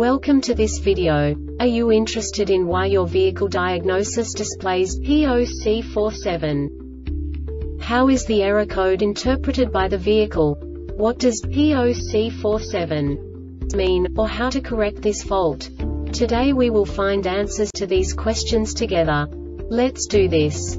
Welcome to this video. Are you interested in why your vehicle diagnosis displays P0C47? How is the error code interpreted by the vehicle? What does P0C47 mean, or how to correct this fault? Today we will find answers to these questions together. Let's do this.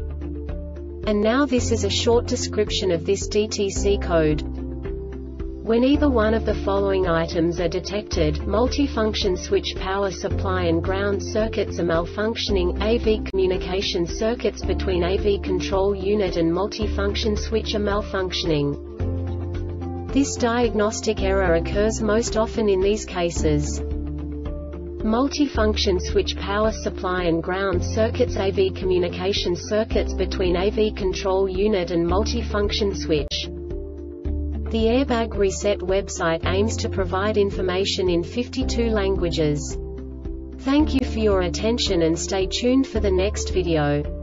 And now this is a short description of this DTC code. When either one of the following items are detected, multifunction switch power supply and ground circuits are malfunctioning, AV communication circuits between AV control unit and multifunction switch are malfunctioning. This diagnostic error occurs most often in these cases. Multifunction switch power supply and ground circuits AV communication circuits between AV control unit and multifunction switch. The Airbag Reset website aims to provide information in 52 languages. Thank you for your attention and stay tuned for the next video.